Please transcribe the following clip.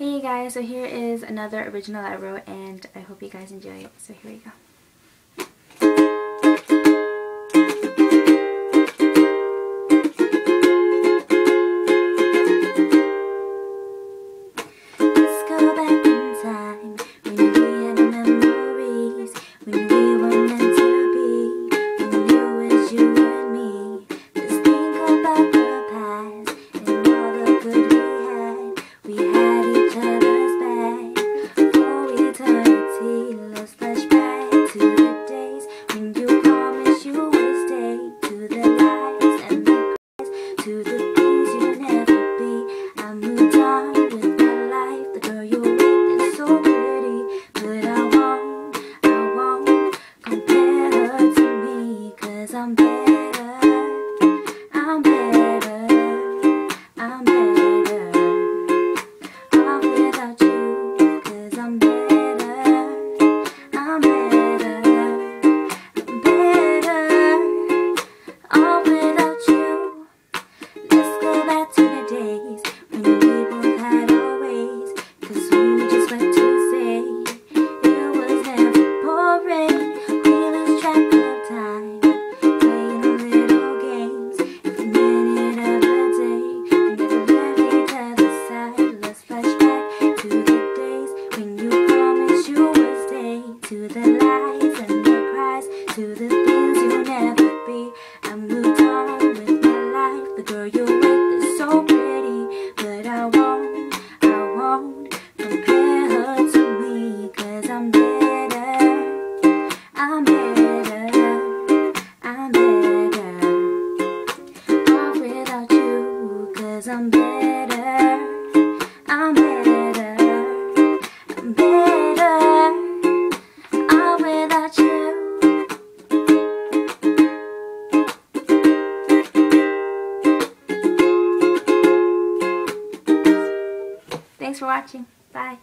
Hey guys, so here is another original I wrote and I hope you guys enjoy it. So here we go. somebody Cause I'm better, I'm better, I'm better, all without you. Thanks for watching. Bye.